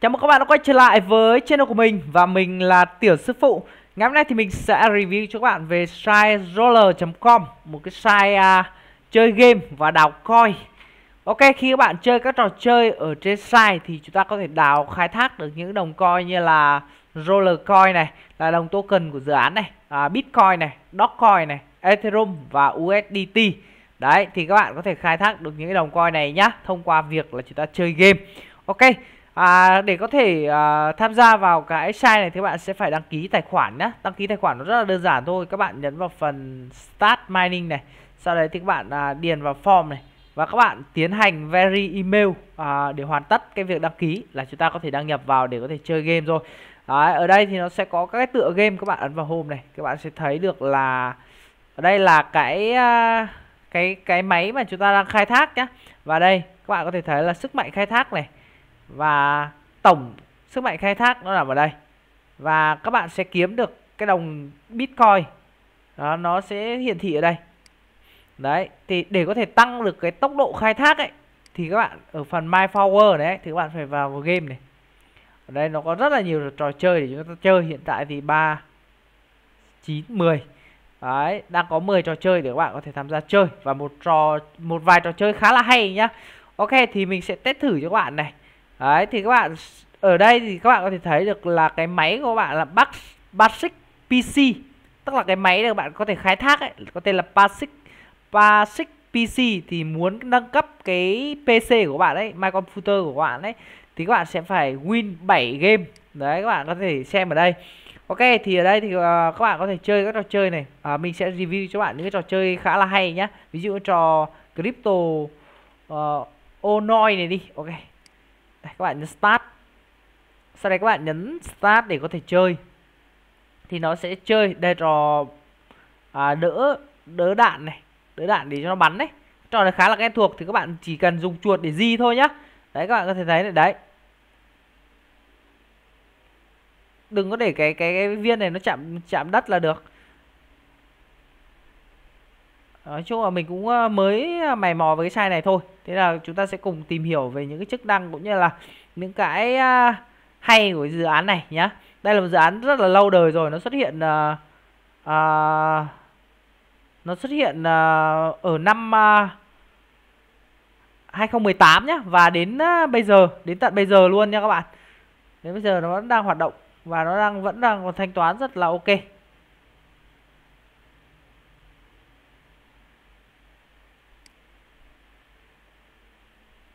Chào mừng các bạn đã quay trở lại với channel của mình Và mình là Tiểu Sư Phụ. Ngày hôm nay thì mình sẽ review cho các bạn về site roller.com Một cái site uh, à, chơi game và đào coin. Ok, khi các bạn chơi các trò chơi ở trên site thì chúng ta có thể đào khai thác được những đồng coin như là roller coin này Là đồng token của dự án này uh, Bitcoin này, Dogecoin này, Ethereum và USDT Đấy, thì các bạn có thể khai thác được những đồng coin này nhá Thông qua việc là chúng ta chơi game. Ok, à, để có thể à, tham gia vào cái site này thì các bạn sẽ phải đăng ký tài khoản nhé đăng ký tài khoản nó rất là đơn giản thôi. Các bạn nhấn vào phần start mining này. Sau đấy thì các bạn à, điền vào form này. Và các bạn tiến hành very email à, để hoàn tất cái việc đăng ký là chúng ta có thể đăng nhập vào để có thể chơi game rồi. Đấy, ở đây thì nó sẽ có các cái tựa game các bạn ấn vào home này. Các bạn sẽ thấy được là ở đây là cái à, cái cái máy mà chúng ta đang khai thác nhé và đây các bạn có thể thấy là sức mạnh khai thác này và tổng sức mạnh khai thác nó nằm ở đây. Và các bạn sẽ kiếm được cái đồng bitcoin. Đó nó sẽ hiển thị ở đây. Đấy thì để có thể tăng được cái tốc độ khai thác ấy thì các bạn ở phần my power đấy thì các bạn phải vào, vào game này. Ở đây nó có rất là nhiều trò chơi để chúng ta chơi. Hiện tại thì ba chín mười. Đấy đang có 10 trò chơi để các bạn có thể tham gia chơi. Và một trò một vài trò chơi khá là hay nhá. Ok thì mình sẽ test thử cho các bạn này đấy thì các bạn ở đây thì các bạn có thể thấy được là cái máy của các bạn là Basic PC tức là cái máy này các bạn có thể khai thác ấy có tên là Basic Basic PC thì muốn nâng cấp cái PC của bạn đấy my computer của bạn đấy thì các bạn sẽ phải win 7 game. Đấy các bạn có thể xem ở đây. Ok thì ở đây thì uh, các bạn có thể chơi các trò chơi này. Uh, Mình sẽ review cho bạn những cái trò chơi khá là hay nhá. Ví dụ trò Crypto ờ, uh, Onoi này đi. Ok đây, các bạn nhấn start. Sau đây các bạn nhấn start để có thể chơi. Thì nó sẽ chơi đây trò à, đỡ đỡ đạn này đỡ đạn để cho nó bắn đấy. Trò này khá là quen thuộc thì các bạn chỉ cần dùng chuột để di thôi nhá. Đấy các bạn có thể thấy này đấy. Đừng có để cái cái, cái viên này nó chạm chạm đất là được. Nói chung là mình cũng ờ, mới ờ, mày mò với cái sai này thôi thế là chúng ta sẽ cùng tìm hiểu về những cái chức năng cũng như là những cái à, hay của dự án này nhé đây là một dự án rất là lâu đời rồi nó xuất hiện uh, uh, nó xuất hiện uh, ở năm uh, 2018 nhé và đến uh, bây giờ đến tận bây giờ luôn nha các bạn. Đến bây giờ nó vẫn đang hoạt động và nó đang vẫn đang còn thanh toán rất là ok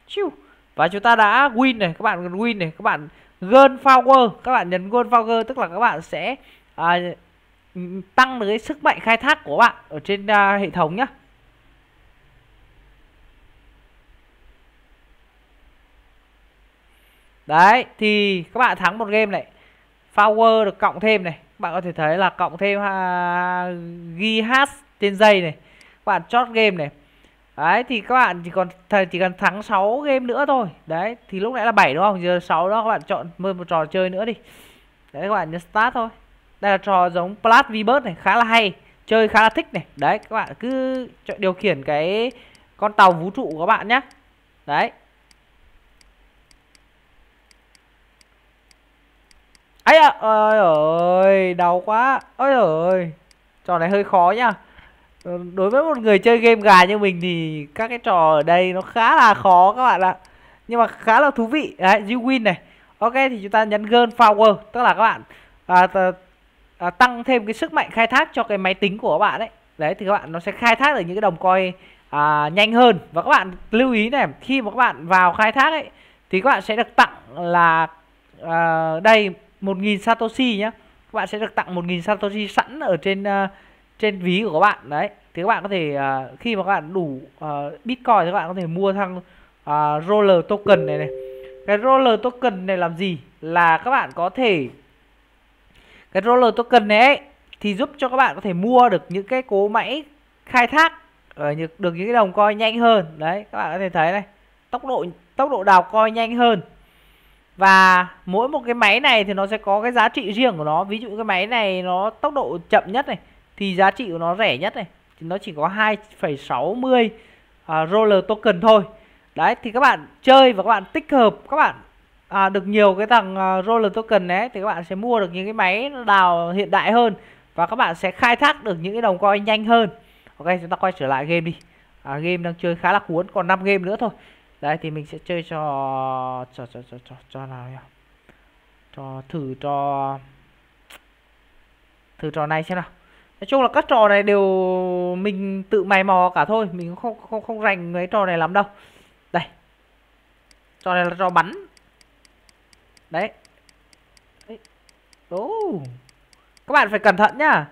Chiu. Và chúng ta đã win này, các bạn win này, các bạn Gun Power, các bạn nhấn Gun Power tức là các bạn sẽ à, tăng được cái sức mạnh khai thác của bạn ở trên à, hệ thống nhá. Đấy, thì các bạn thắng một game này. Power được cộng thêm này. Các bạn có thể thấy là cộng thêm à, ghi trên dây này. Các bạn chốt game này Đấy thì các bạn chỉ còn chỉ cần thắng 6 game nữa thôi. Đấy thì lúc nãy là 7 đúng không? Giờ 6 đó các bạn chọn một, một trò chơi nữa đi. Đấy các bạn nhấn start thôi. Đây là trò giống Plat V-Bird này khá là hay, chơi khá là thích này. Đấy các bạn cứ chọn điều khiển cái con tàu vũ trụ của các bạn nhé. Đấy. ấy à, ơi ơi, đau quá. Ôi ơi. Trò này hơi khó nhá. Ờ, đối với một người chơi game gà như mình thì các cái trò ở đây nó khá là khó các bạn ạ. Nhưng mà khá là thú vị. Đấy you win này. Ok thì chúng ta nhấn gun power tức là các bạn à, à, tăng thêm cái sức mạnh khai thác cho cái máy tính của các bạn đấy đấy thì các bạn nó sẽ khai thác được những cái đồng coin à, nhanh hơn. Và các bạn lưu ý này khi mà các bạn vào khai thác ấy thì các bạn sẽ được tặng là à, đây 1.000 satoshi nhá. Các bạn sẽ được tặng 1.000 satoshi sẵn ở trên uh, trên ví của các bạn. Đấy thì các bạn có thể uh, khi mà các bạn đủ uh, bitcoin thì các bạn có thể mua thằng uh, à, roller token này này. Cái roller token này làm gì? Là các bạn có thể cái roller token này ấy, thì giúp cho các bạn có thể mua được những cái cố máy khai thác ờ, ở được những cái đồng coin nhanh hơn. Đấy các bạn có thể thấy này tốc độ tốc độ đào coin nhanh hơn. Và mỗi một cái máy này thì nó sẽ có cái giá trị riêng của nó. Ví dụ cái máy này nó tốc độ chậm nhất này thì giá trị của nó rẻ nhất này. Thì nó chỉ có 2,60 uh, à, roller token thôi. Đấy thì các bạn chơi và các bạn tích hợp các bạn à, được nhiều cái thằng uh, roller token đấy thì các bạn sẽ mua được những cái máy đào hiện đại hơn và các bạn sẽ khai thác được những cái đồng coin nhanh hơn. Ok chúng ta quay trở lại game đi. À, game đang chơi khá là cuốn còn 5 game nữa thôi. Đấy thì mình sẽ chơi cho cho cho cho cho, cho nào nhỉ? Cho thử cho thử trò này xem nào nói chung là các trò này đều mình tự mày mò cả thôi, mình không không không rành mấy trò này lắm đâu. Đây. Trò này là trò bắn. Đấy. Ố các bạn phải cẩn thận nhá.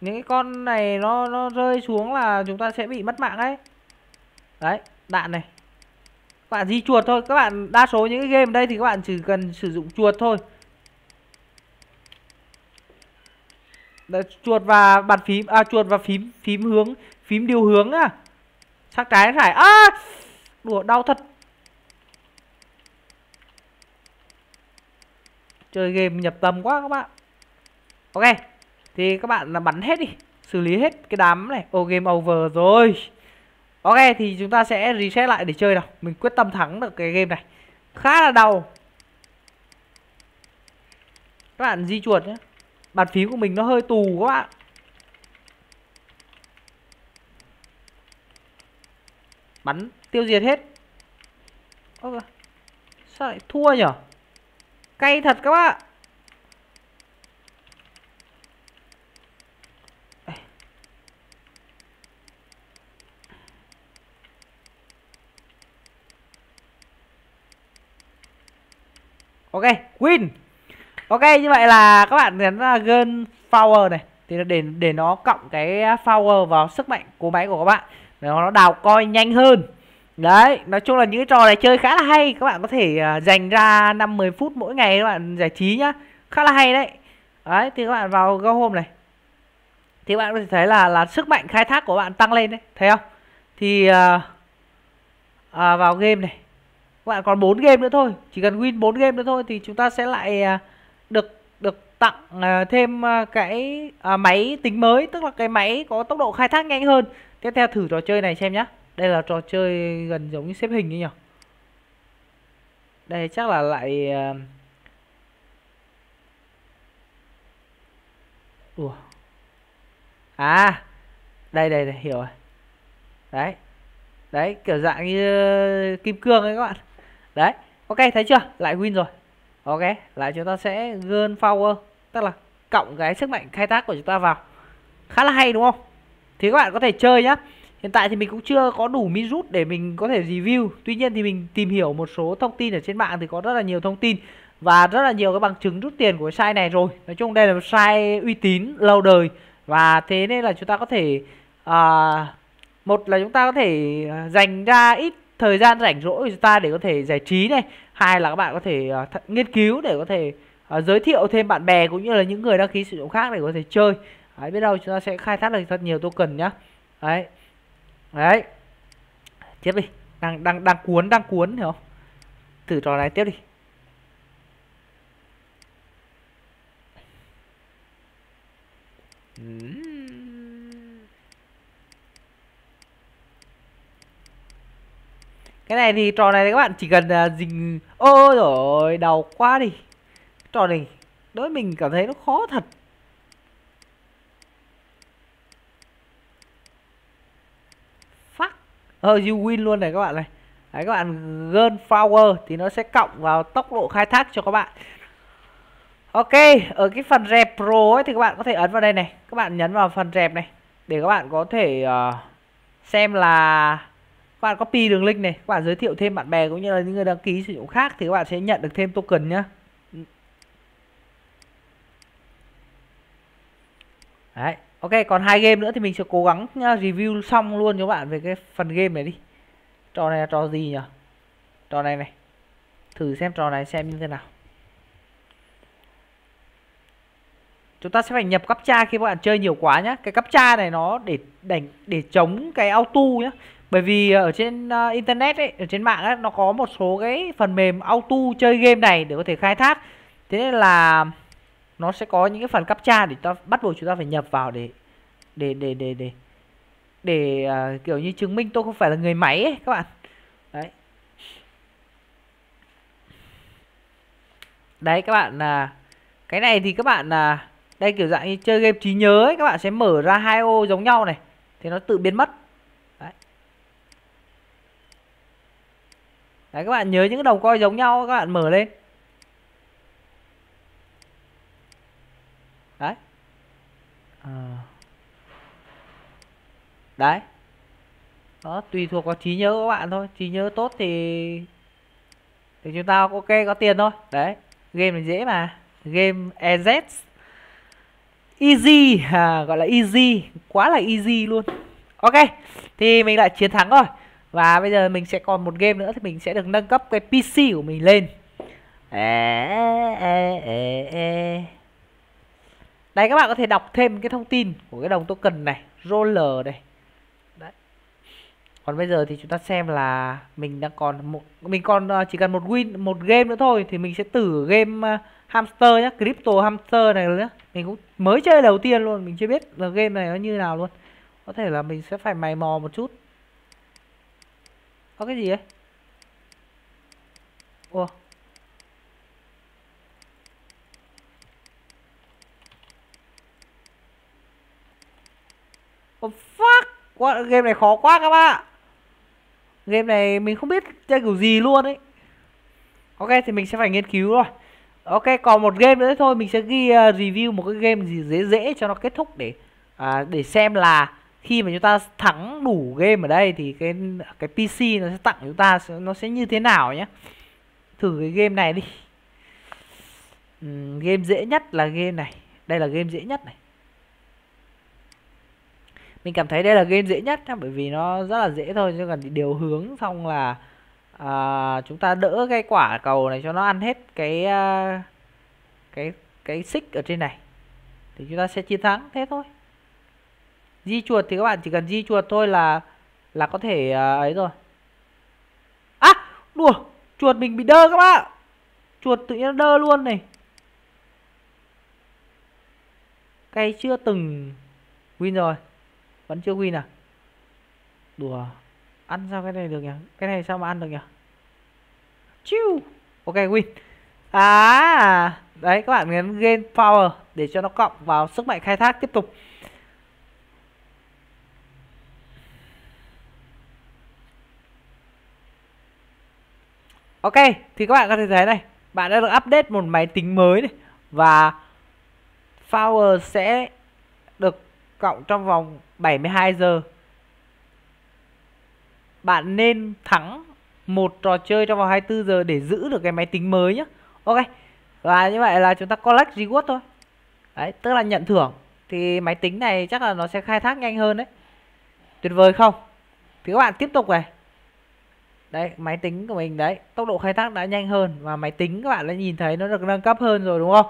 Những cái con này nó nó rơi xuống là chúng ta sẽ bị mất mạng ấy. Đấy, đạn này. Các bạn di chuột thôi. Các bạn đa số những cái game đây thì các bạn chỉ cần sử dụng chuột thôi. Đấy, chuột và bàn phím à chuột và phím phím hướng phím điều hướng à sang trái phải. À đùa đau thật. Chơi game nhập tâm quá các bạn. Ok thì các bạn là bắn hết đi xử lý hết cái đám này. Ô game over rồi. Ok thì chúng ta sẽ reset lại để chơi nào. Mình quyết tâm thắng được cái game này. Khá là đau. Các bạn di chuột nhé bàn phím của mình nó hơi tù các bạn. Bắn tiêu diệt hết. Ơ sao lại thua nhở? Cay thật các bạn. Ok, win. Ok, như vậy là các bạn nhấn à, gun power này thì để để nó cộng cái à, power vào sức mạnh của máy của các bạn để nó đào coi nhanh hơn. Đấy, nói chung là những cái trò này chơi khá là hay, các bạn có thể uh, dành ra 5 10 phút mỗi ngày các bạn giải trí nhá. Khá là hay đấy. Đấy, thì các bạn vào go home này. Thì các bạn có thể thấy là là sức mạnh khai thác của bạn tăng lên đấy, thấy không? Thì uh, uh, vào game này các bạn còn 4 game nữa thôi chỉ cần win 4 game nữa thôi thì chúng ta sẽ lại uh, được được tặng ờ, thêm ờ, cái ờ, máy tính mới, tức là cái máy có tốc độ khai thác nhanh hơn. Tiếp theo thử trò chơi này xem nhá. Đây là trò chơi gần giống như xếp hình như nhỉ? Đây chắc là lại Ủa. à đây đây đây, hiểu rồi. Đấy đấy, kiểu dạng như kim cương ấy các bạn. Đấy, ok, thấy chưa? Lại win rồi ok lại chúng ta sẽ gơn power tức là cộng cái sức mạnh khai thác của chúng ta vào. Khá là hay đúng không? Thì các bạn có thể chơi nhá. Hiện tại thì mình cũng chưa có đủ mi rút để mình có thể review. Tuy nhiên thì mình tìm hiểu một số thông tin ở trên mạng thì có rất là nhiều thông tin và rất là nhiều cái bằng chứng rút tiền của cái site này rồi. Nói chung đây là một site uy tín lâu đời và thế nên là chúng ta có thể uh, một là chúng ta có thể à, dành ra ít thời gian rảnh rỗi của chúng ta để có thể giải trí này. Hai là các bạn có thể uh, nghiên cứu để có thể uh, giới thiệu thêm bạn bè cũng như là những người đăng ký sử dụng khác để có thể chơi. Đấy, biết đâu chúng ta sẽ khai thác được thật nhiều token nhá. Đấy. Đấy. Tiếp đi. Đang đang đang cuốn đang cuốn hiểu không? Thử trò này tiếp đi. Mm cái này thì trò này các bạn chỉ cần uh, dình ô rồi đau quá đi. Trò này đối mình cảm thấy nó khó thật. Fuck. Ờ you win luôn này các bạn này. Đấy, các bạn gun power thì nó sẽ cộng vào tốc độ khai thác cho các bạn. Ok, ở cái phần rẹp pro ấy thì các bạn có thể ấn vào đây này. Các bạn nhấn vào phần rẹp này Để các bạn có thể uh, xem là các bạn copy đường link này. Các bạn giới thiệu thêm bạn bè cũng như là những người đăng ký sử dụng khác thì các bạn sẽ nhận được thêm token nhá. Đấy, ok, còn hai game nữa thì mình sẽ cố gắng review xong luôn cho bạn về cái phần game này đi. Trò này là trò gì nhỉ? Trò này này. Thử xem trò này xem như thế nào. Chúng ta sẽ phải nhập captcha khi các bạn chơi nhiều quá nhá. Cái captcha này nó để để để chống cái auto nhá bởi vì ờ, ở trên uh, internet ấy ở trên mạng ấy nó có một số cái phần mềm auto chơi game này để có thể khai thác. Thế nên là nó sẽ có những cái phần captcha để ta bắt buộc chúng ta phải nhập vào để để để để để để uh, kiểu như chứng minh tôi không phải là người máy ấy các bạn. Đấy. Đấy các bạn là cái này thì các bạn là đây kiểu dạng như chơi game trí nhớ ấy các bạn sẽ mở ra hai ô giống nhau này thì nó tự biến mất. Đấy các bạn nhớ những cái đồng coi giống nhau các bạn mở lên. Đấy. À. đấy. Đó tùy thuộc vào trí nhớ của các bạn thôi. Trí nhớ tốt thì thì chúng ta ok có tiền thôi. Đấy game này dễ mà. Game EZ easy. À, gọi là easy. Quá là easy luôn. Ok thì mình lại chiến thắng rồi và bây giờ mình sẽ còn một game nữa thì mình sẽ được nâng cấp cái PC của mình lên. Đây các bạn có thể đọc thêm cái thông tin của cái đồng token này, roller này đấy. Còn bây giờ thì chúng ta xem là mình đang còn một, mình còn à, chỉ cần một win, một game nữa thôi thì mình sẽ từ game à, hamster nhá, crypto hamster này nữa. Mình cũng mới chơi đầu tiên luôn, mình chưa biết là game này nó như nào luôn. Có thể là mình sẽ phải mày mò một chút có cái gì ấy? Ủa? Oh fuck? What? game này khó quá các bạn game này mình không biết chơi kiểu gì luôn ấy. Ok thì mình sẽ phải nghiên cứu rồi ok còn một game nữa thôi. Mình sẽ ghi uh, review một cái game gì dễ dễ cho nó kết thúc để uh, để xem là khi mà chúng ta thắng đủ game ở đây thì cái cái PC nó sẽ tặng chúng ta nó sẽ như thế nào nhé thử cái game này đi. Uhm, game dễ nhất là game này. Đây là game dễ nhất này. Mình cảm thấy đây là game dễ nhất bởi vì nó rất là dễ thôi chứ cần điều hướng xong là à, chúng ta đỡ cái quả cầu này cho nó ăn hết cái à, cái cái xích ở trên này. Thì chúng ta sẽ chiến thắng thế thôi di chuột thì các bạn chỉ cần di chuột thôi là là có thể uh, ấy rồi. À đùa chuột mình bị đơ các bạn chuột tự nhiên đơ luôn này. Cây chưa từng win rồi vẫn chưa win à? Đùa ăn sao cái này được nhỉ? Cái này sao mà ăn được nhỉ? Chiu. Ok win. À đấy các bạn nhấn game power để cho nó cộng vào sức mạnh khai thác tiếp tục. Ok, thì các bạn có thể thấy này, bạn đã được update một máy tính mới này và power sẽ được cộng trong vòng 72 giờ. Bạn nên thắng một trò chơi trong vòng 24 giờ để giữ được cái máy tính mới nhé ok và như vậy là chúng ta collect reward thôi. Đấy tức là nhận thưởng. Thì máy tính này chắc là nó sẽ khai thác nhanh hơn đấy. Tuyệt vời không? Thì các bạn tiếp tục này đấy máy tính của mình đấy tốc độ khai thác đã nhanh hơn và máy tính các bạn đã nhìn thấy nó được nâng cấp hơn rồi đúng không?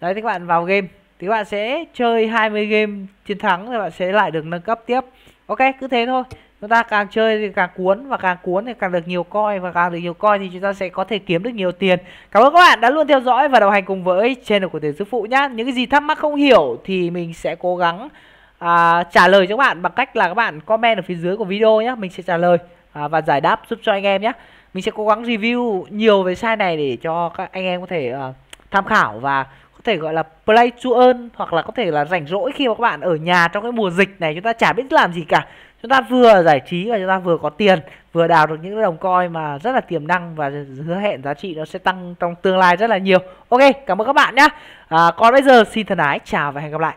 Đấy thì các bạn vào game thì các bạn sẽ chơi 20 game chiến thắng thì bạn sẽ lại được nâng cấp tiếp. Ok cứ thế thôi. Chúng ta càng chơi thì càng cuốn và càng cuốn thì càng được nhiều coi và càng được nhiều coi thì chúng ta sẽ có thể kiếm được nhiều tiền. Cảm ơn các bạn đã luôn theo dõi và đồng hành cùng với channel của tiền sư phụ nhá. Những cái gì thắc mắc không hiểu thì mình sẽ cố gắng à, trả lời cho các bạn bằng cách là các bạn comment ở phía dưới của video nhé mình sẽ trả lời à, và giải đáp giúp cho anh em nhé. Mình sẽ cố gắng review nhiều về sai này để cho các anh em có thể uh, tham khảo và có thể gọi là play to earn hoặc là có thể là rảnh rỗi khi mà các bạn ở nhà trong cái mùa dịch này chúng ta chả biết làm gì cả. Chúng ta vừa giải trí và chúng ta vừa có tiền vừa đào được những đồng coin mà rất là tiềm năng và hứa hẹn giá trị nó sẽ tăng trong tương lai rất là nhiều. Ok cảm ơn các bạn nhé. À, còn bây giờ xin thân ái chào và hẹn gặp lại.